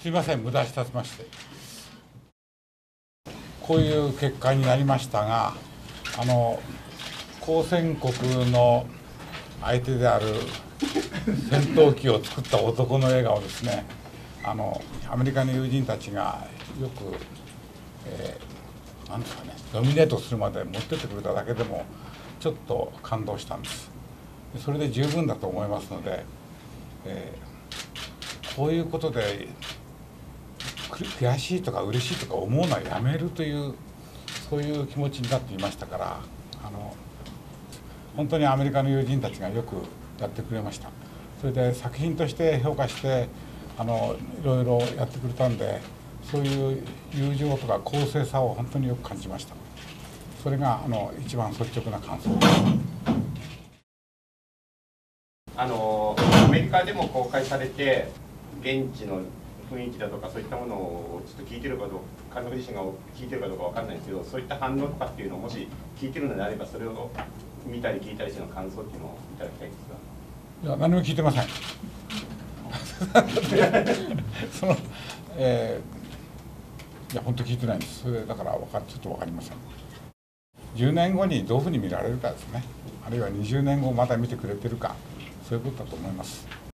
すいません無駄し立ちましてこういう結果になりましたがあの交戦国の相手である戦闘機を作った男の笑顔ですねあのアメリカの友人たちがよく、えー、なんですかねドミネートするまで持ってってくれただけでもちょっと感動したんです。それで十分だと思いますので、えー、こういうことで悔しいとか嬉しいとか思うのはやめるというそういう気持ちになっていましたからあの本当にアメリカの友人たちがよくやってくれました。それで作品として評価してあのいろいろやってくれたんでそういう友情とか公正さを本当によく感じました。それがあの一番率直な感想。ですあのアメリカでも公開されて現地の雰囲気だとかそういったものをちょっと聞いてるかどうか監督自身が聞いてるかどうかわかんないんですけどそういった反応とかっていうのをもし聞いてるのであればそれを見たり聞いたりしての感想っていうのをいただきたいんですがいや何も聞いてません。そのえー、いや本当聞いてないんです。それだからわかちょっと分かりません10年後にどういうふうに見られるかですね。あるいは20年後また見てくれてるか。そういうことだと思います。